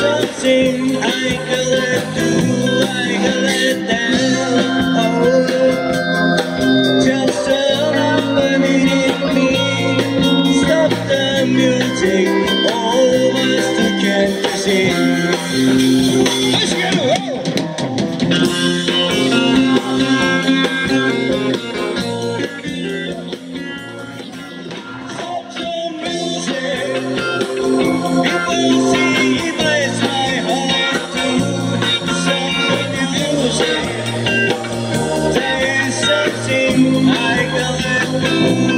something I cannot do, I cannot tell oh, Just allow me, stop the music. Thank you.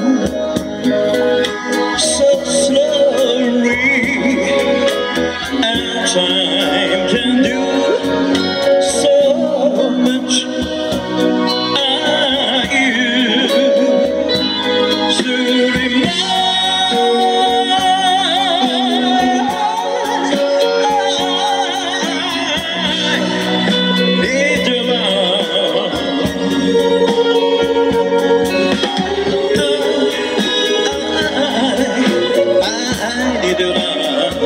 by so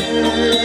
Deus.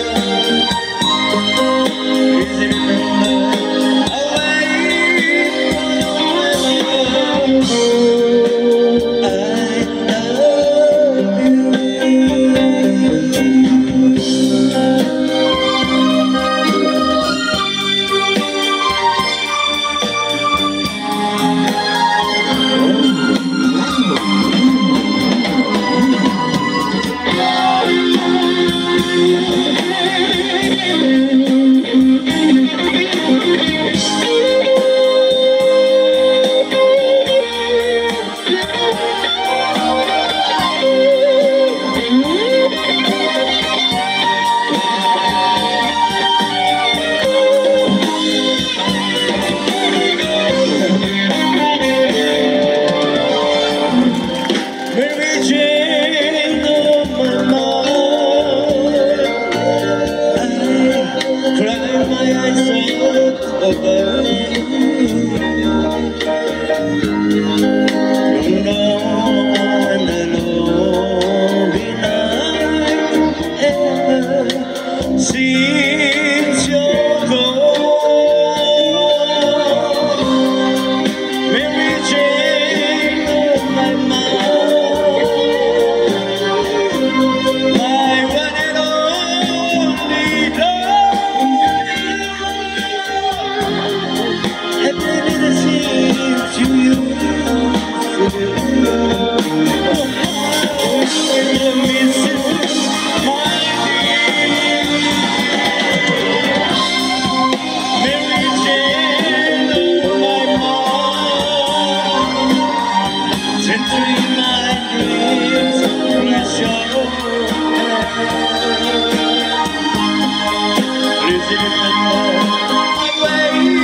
I love you.